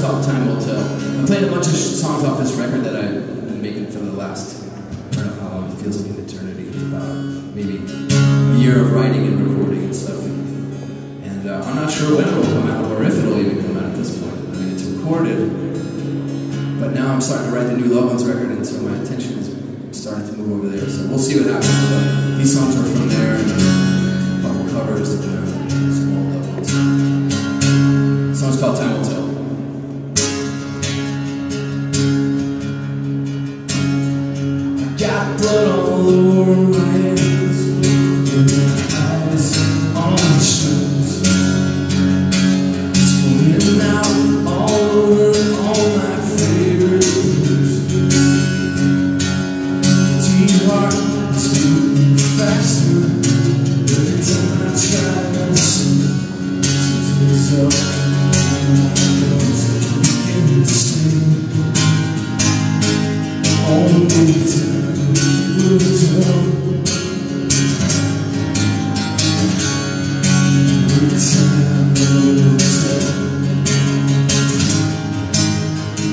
called Time Will Tell. I played a bunch of songs off this record that I've been making for the last, I don't know how long, it feels like an eternity. It's about maybe a year of writing and recording and stuff. And uh, I'm not sure when it'll come out or if it'll even come out at this point. I mean, it's recorded, but now I'm starting to write the new Loved Ones record, and so my attention is starting to move over there. So we'll see what happens. But these songs are from there, and a couple covers, and uh, Got blood all over my hands, eyes the strings. Swimming out all over all my favorite faster every time I try to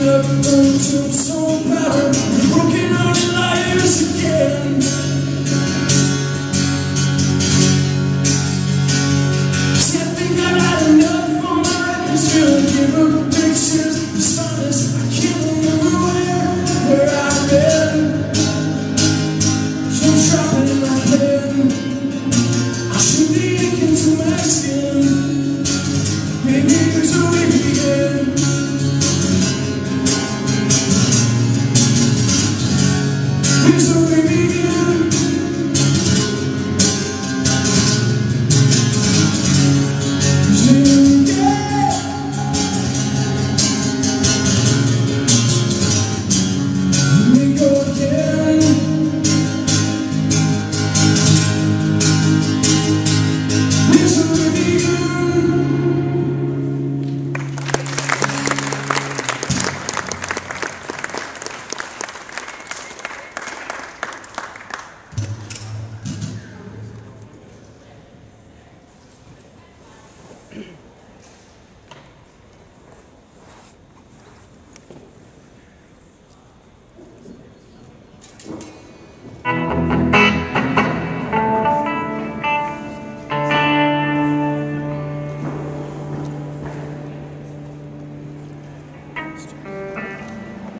enough. Stand Here's where